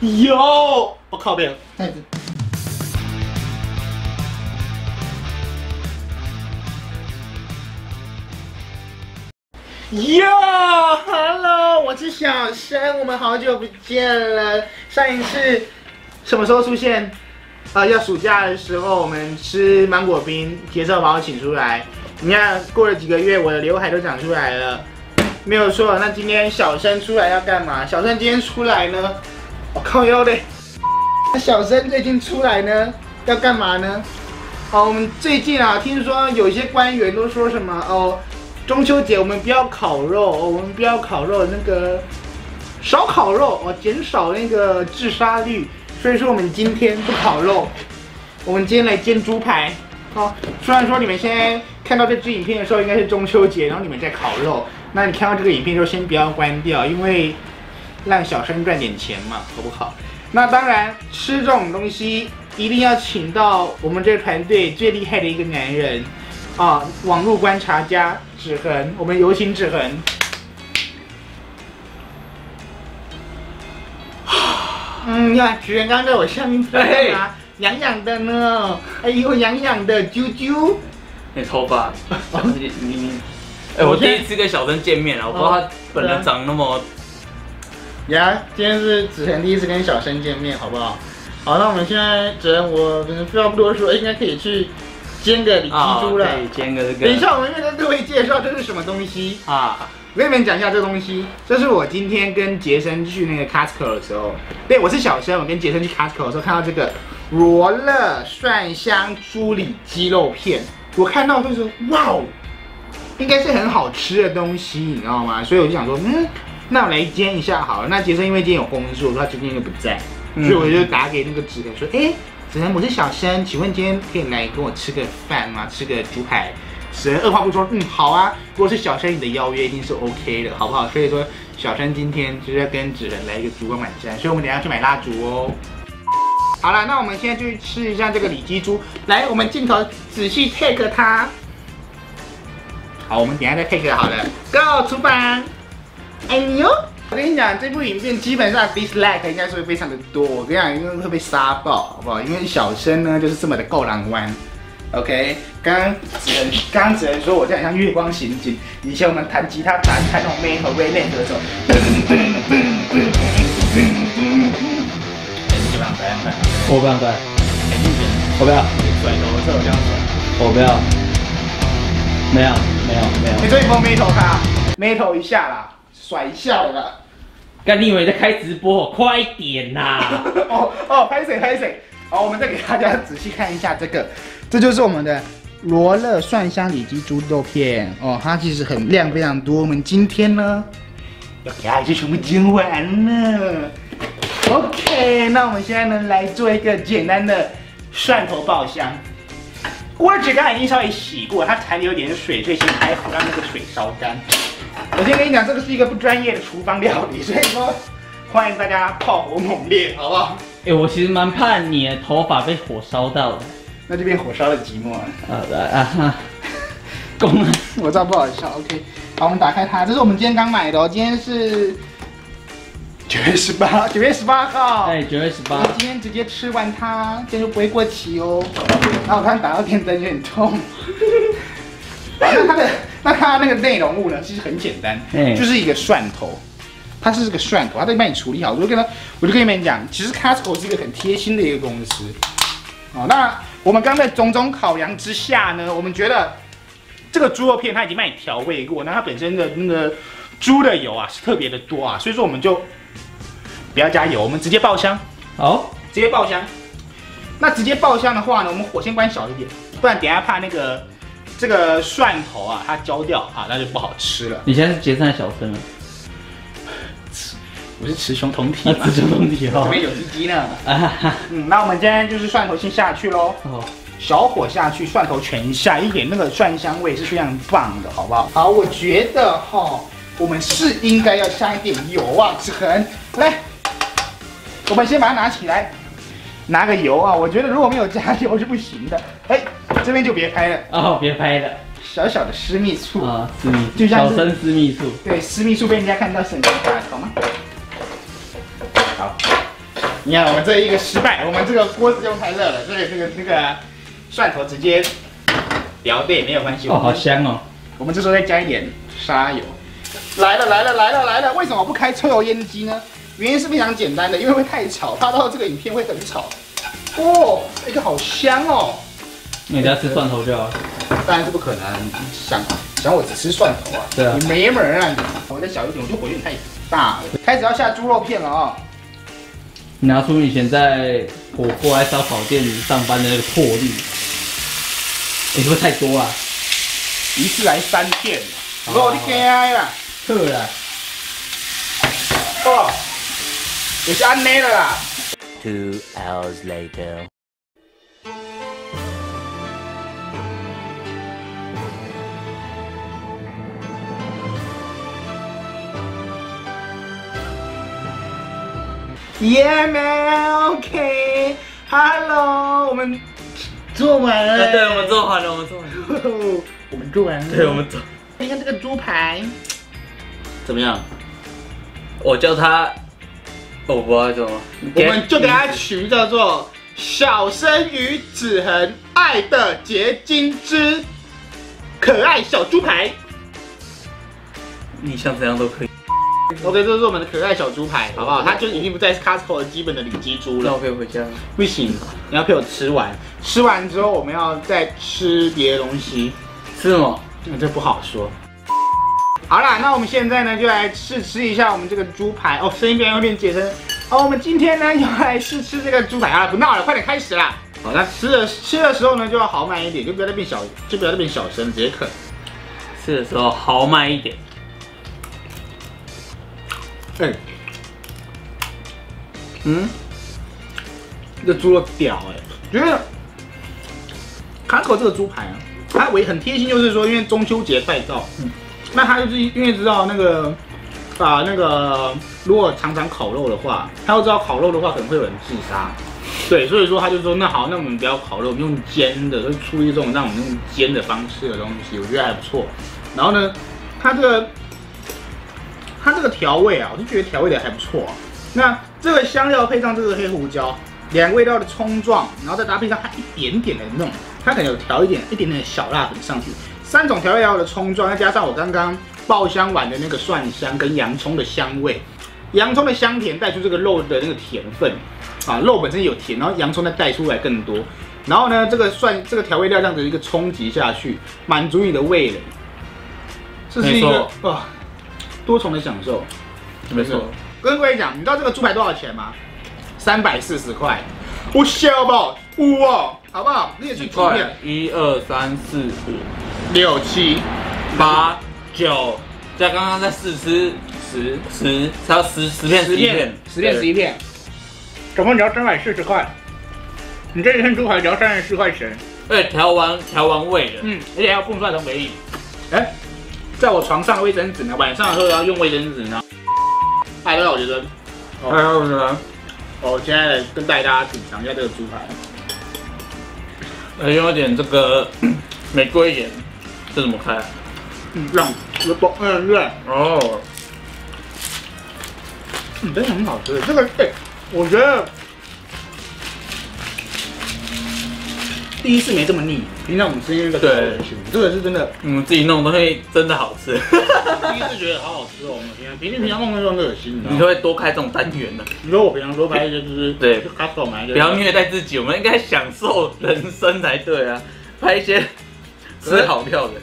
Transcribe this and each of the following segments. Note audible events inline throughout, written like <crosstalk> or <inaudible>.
有，我靠背，袋子。哟，Hello，我是小生，我们好久不见了。上一次什么时候出现？啊，要暑假的时候，我们吃芒果冰，杰少把我请出来。你看，过了几个月，我的刘海都长出来了，没有错。那今天小生出来要干嘛？小生今天出来呢？我靠腰嘞！那小生最近出来呢，要干嘛呢？哦，我们最近啊，听说有些官员都说什么哦。中秋节我们不要烤肉，我们不要烤肉，那个少烤肉哦，减少那个自杀率。所以说我们今天不烤肉，我们今天来煎猪排。好，虽然说你们现在看到这支影片的时候应该是中秋节，然后你们在烤肉，那你看到这个影片的时候先不要关掉，因为让小生赚点钱嘛，好不好？那当然吃这种东西一定要请到我们这个团队最厉害的一个男人。啊，网络观察家指痕，我们有请指痕。<sighs> 嗯，你看指痕刚在我下面干嘛？痒痒的呢，哎呦，痒痒的，啾啾。你头发，<laughs> 你你，哎，我第一次跟小生见面啊，我不知道他本人长那么。呀，今天是子晨第一次跟小生见面，好不好？好，那我们现在子恒，我可能废话不多说，应该可以去。煎个里脊猪了，煎个这个。等一下，我们要跟各位介绍这是什么东西啊？我跟你们讲一下这东西，这是我今天跟杰森去那个 Costco 的时候，对我是小生，我跟杰森去 Costco 的时候看到这个罗勒蒜香猪里脊肉片，我看到就说哇哦，应该是很好吃的东西，你知道吗？所以我就想说，嗯，那我来煎一下好了。那杰森因为今天有工作，他今天又不在，所以我就打给那个纸人说，哎。子恒，我是小生，请问今天可以来跟我吃个饭吗？吃个猪排。子恒二话不说，嗯，好啊。如果是小生你的邀约，一定是 OK 的，好不好？所以说，小生今天就是要跟子恒来一个烛光晚餐，所以我们等下去买蜡烛哦。好了，那我们现在就去吃一下这个里脊猪。来，我们镜头仔细 take 它。好，我们等下再 take 好了。Go，出发。哎呦！我跟你讲，这部影片基本上 dislike 应该是会非常的多。我跟你讲，因为会被杀爆，好不好？因为小生呢就是这么的够狼弯。OK，刚刚只能刚刚只能说我这样像月光刑警。以前我们弹吉他弹弹那种 metal r a 的时候，我不要拽，我不要甩头，这我这样甩，我不要，没有没有没有。你这一波 metal 卡，metal 一下啦。甩一下了，干你以为在开直播？快点呐！<laughs> 哦哦，拍水拍水。好，我们再给大家仔细看一下这个，这就是我们的罗勒蒜香里脊猪肉片哦，它其实很量非常多。我们今天呢，要给大家全部煎完了。OK，那我们现在呢来做一个简单的蒜头爆香。锅子刚才已经稍微洗过，它残留有点水，所以先开火让那个水烧干。我先跟你讲，这个是一个不专业的厨房料理，所以说欢迎大家炮火猛烈，好不好？哎，我其实蛮怕你的头发被火烧到的，那就变火烧的寂寞了。好的啊哈，公了，我知道不好笑。OK，好，我们打开它，这是我们今天刚买的哦，今天是九月十八，九月十八号。哎，九月十八。今天直接吃完它，这样就不会过期哦。然后我看打到电灯有点痛。那它的那它那个内容物呢？其实很简单，就是一个蒜头，它是这个蒜头，它都帮你处理好。我就跟他，我就跟你们讲，其实 Costco 是一个很贴心的一个公司。哦，那我们刚在种种考量之下呢，我们觉得这个猪肉片它已经帮你调味过，那它本身的那个猪的油啊是特别的多啊，所以说我们就不要加油，我们直接爆香。好，直接爆香。那直接爆香的话呢，我们火先关小一点，不然等下怕那个。这个蒜头啊，它焦掉啊，那就不好吃了。你现在是结算小分了，我是雌雄同体，雌雄同体哦。这边有鸡鸡呢。嗯，那我们今天就是蒜头先下去喽。哦，小火下去，蒜头全下，一点那个蒜香味是非常棒的，好不好？好，我觉得哈，我们是应该要下一点油啊，子恒，来，我们先把它拿起来。拿个油啊！我觉得如果没有加油是不行的。哎，这边就别拍了哦，别拍了。小小的私密处啊，私密，就像小生私密处。对，私密处被人家看到是很尴尬，好吗？好，你看我们这一个失败，我们这个锅子用太热了，所以这个那个蒜头直接掉对没有关系。哦，好香哦！我们这时候再加一点沙油。来了来了来了来了！为什么不开抽油烟机呢？原因是非常简单的，因为会太吵，怕到这个影片会很吵。哦，一个好香哦！你家吃蒜头就好。当然是不可能，想想我只吃蒜头啊？对啊，你没门啊你！我再小一点，我就火力太大了。开始要下猪肉片了啊！拿出以前在火锅还烧烤店上班的那个魄力。你是不是太多啊？一次来三片，我你惊啦！好啦，哦，就是安尼了啦。Two hours later. Yeah, man. OK. Hello，<laughs> 我们做完了。对，我们做完了，我们做完了。我们做完了。对，我们做。你看这个猪排怎么样？我叫它，我不知道叫什么。我们就给它取名叫做“小生与子恒爱的结晶之可爱小猪排”。你想怎样都可以。OK，这是我们的可爱小猪排，好不好？它就已经不再是 Costco 的基本的里脊猪了。那我可以回家。不行，你要陪我吃完。吃完之后，我们要再吃别的东西。吃什么？这不好说。好啦，那我们现在呢，就来试吃一下我们这个猪排哦。声音变会变解声。好，我们今天呢，要来试吃这个猪排啊！不闹了，快点开始啦！好，那吃的吃的时候呢，就要豪迈一点，就不要再变小，就不要再变小声，直接啃。吃的时候豪迈一点。哎，嗯，这猪肉屌哎！觉得卡口这个猪排啊，它为很贴心，就是说，因为中秋节快到，嗯，那他就是因为知道那个啊那个，如果常常烤肉的话，他要知道烤肉的话可能会有人自杀，对，所以说他就说那好，那我们不要烤肉，我们用煎的，就出一种让我们用煎的方式的东西，我觉得还不错。然后呢，他这个。它这个调味啊，我就觉得调味的还不错。那这个香料配上这个黑胡椒，两个味道的冲撞，然后再搭配上它一点点的那种，它可能有调一点一点点小辣粉上去，三种调味料的冲撞，再加上我刚刚爆香完的那个蒜香跟洋葱的香味，洋葱的香甜带出这个肉的那个甜分啊，肉本身有甜，然后洋葱再带出来更多，然后呢，这个蒜这个调味料这样子一个冲击下去，满足你的味蕾，这是一个哇。多重的享受，没错。跟各位讲，你知道这个猪排多少钱吗？三百四十块，我笑不？哇，好不好？列举图片，一二三四五六七八九，在刚刚在试吃十十，才要十十片十片十片十一片，总共只要三百四十块。你这一份猪排只要三十四块钱，而且，调完调完味的，嗯，而且还要凤蒜头给你，哎。在我床上卫生纸呢，晚上的时候要用卫生纸呢。嗨，各位，我觉得，嗨，我觉得，我现在来跟大家品尝一下这个猪排。呃，用一点这个 <coughs> 玫瑰盐，这怎么开？嗯，让，我包，嗯，对，哦，嗯，真的很好吃。这个，哎，我觉得。第一次没这么腻，平常我们吃那个对，这个是真的，嗯，自己弄东西真的好吃。<laughs> 第一次觉得好好吃哦，我们平常平时平常弄那种恶心，你会多开这种单元的。你说我平常多拍一些就是 <laughs> 对，卡手买一个，不要虐待自己，我们应该享受人生才对啊，拍一些吃好料的。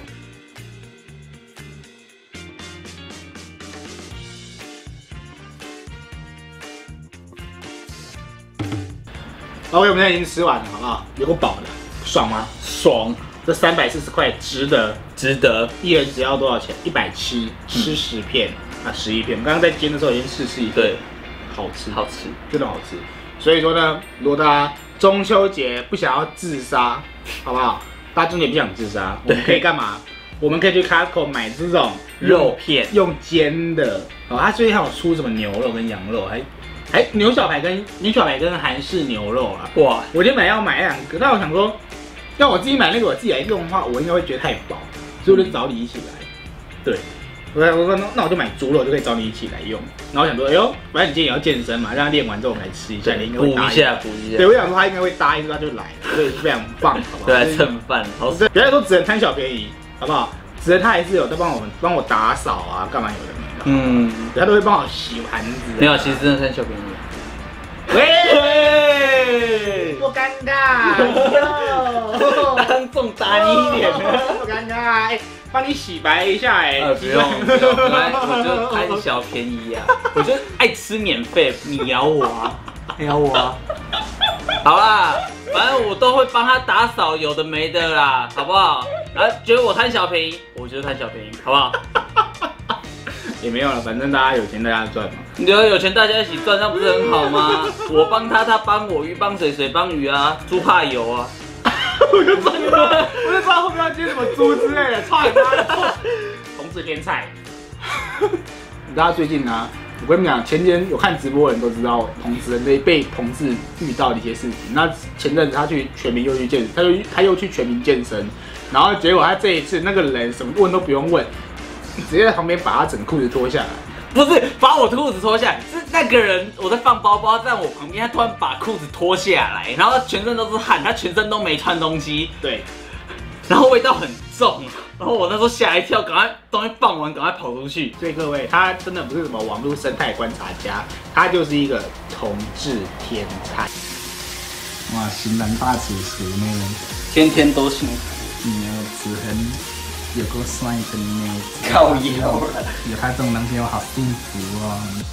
OK，我们现在已经吃完了，好不好？有个饱的。爽吗？爽！这三百四十块值得，值得。一人只要多少钱？一百七，吃十片啊，十一片。我刚刚在煎的时候已经试吃一对，好吃，好吃，真的好吃。所以说呢，如果大家中秋节不想要自杀，好不好？大家中秋节不想自杀，我们可以干嘛？我们可以去 Costco 买这种肉片，用煎的。哦，它最近还有出什么牛肉跟羊肉，还。哎，牛小排跟牛小排跟韩式牛肉啊！哇，我今天本来要买两个，但我想说，要我自己买那个我自己来用的话，我应该会觉得太薄，所以我就找你一起来。对，我我说那那我就买猪肉，就可以找你一起来用。然后我想说，哎呦，反正你今天也要健身嘛，让他练完之后我们来吃一下，你应该补会答应。一下，补一对，我想说他应该会答应，他就来了，所以非常棒，好不好？对，来蹭饭，好不是，不要说只能贪小便宜，好不好？只能他还是有在帮我们帮我打扫啊，干嘛有的没的。嗯，他都会帮我洗盘子。没有，其实真的贪小便宜。喂，多尴尬，<laughs> 当众打你一脸。不尴尬，哎，帮你洗白一下，哎，呃，不用不用，本来我就贪小便宜啊，<laughs> 我就爱吃免费，你咬我啊，咬我啊。好啦，反正我都会帮他打扫，有的没的啦，好不好？然后觉得我贪小便宜，我就是贪小便宜，好不好？<laughs> 也没有了，反正大家有钱大家赚嘛。你觉得有钱大家一起赚，那不是很好吗？<laughs> 我帮他，他帮我，鱼帮水，水帮鱼啊，猪怕油啊。<laughs> 我就知道，我就知道后面要接什么猪之类的，<laughs> 操你妈的！同志天菜。大家最近呢、我跟你们讲，前天有看直播的人都知道，同志人类被同志遇到的一些事情。那前阵子他去全民又去健，他就他又去全民健身，然后结果他这一次那个人什么问都不用问，直接在旁边把他整个裤子脱下来。不是把我裤子脱下来，是那个人我在放包包，在我旁边，他突然把裤子脱下来，然后全身都是汗，他全身都没穿东西，对，然后味道很重，然后我那时候吓一跳，赶快东西放完，赶快跑出去。所以各位，他真的不是什么网络生态观察家，他就是一个同志天才。哇，型男大主厨呢？天天都幸福，你有子恒有够帅的呢，靠腰了。有他这种男朋友好幸福哦。